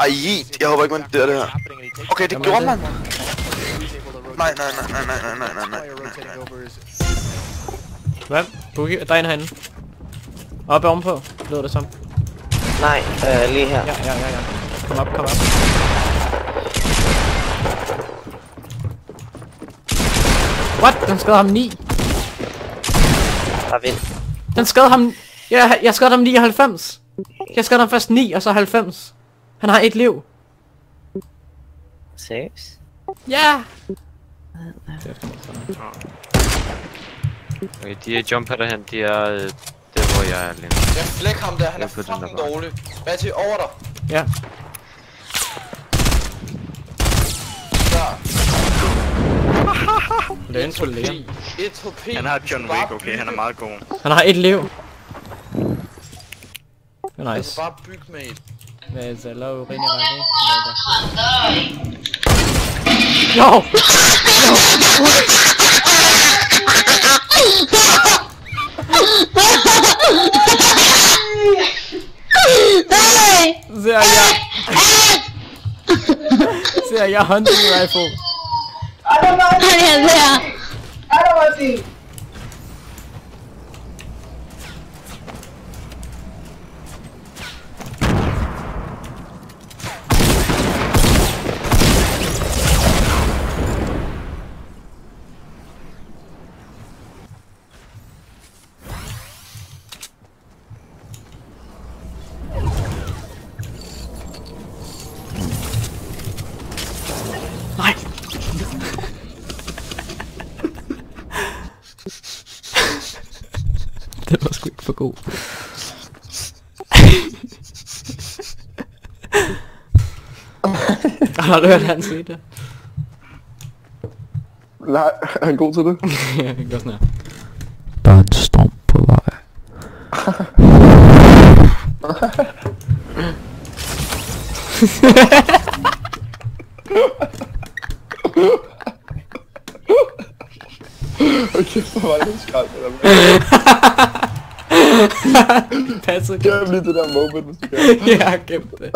Ej, jeg håber ikke, man dør det her. Okay, det gjorde man. Nej, nej, nej, nej, nej, nej, nej, nej, nej, nej. Hvad? Boogie, der er en herinde. Oppe ovenpå, lyder det som. Nej, øh, lige her. Ja, ja, ja, ja. Kom op, kom op. What? Den skadede ham 9. Der er vind. Den skadede ham... Ja, jeg skadede ham 99. Jeg skadede ham først 9, og så 90. Han har et liv. Seriøst? Ja! Okay, de er jumper derhen, de er øh, der hvor jeg er lige nu. Jeg flæk ham der, han er er fucking dårlig. Hvad til over dig? Ja. Det er en. 1 HP. Han har John Wick, okay, han er meget god. Han har et liv. Det er Altså nice. bare byg med et. Mais là où rien n'est arrivé, il est là-bas. Non. Non. C'est Aya. C'est Aya hunting rifle Allez, Aya Allez, Aya. Allez, Aya det var sgu ikke for god. Har du hørt han sige det? Nej, er han god til det? Ja, det går sådan her. Der er en storm på vej. Okay, kæft, var det en skrald, eller hvad? Passer godt. Lige det der moment, hvis du kan. ja, gem det.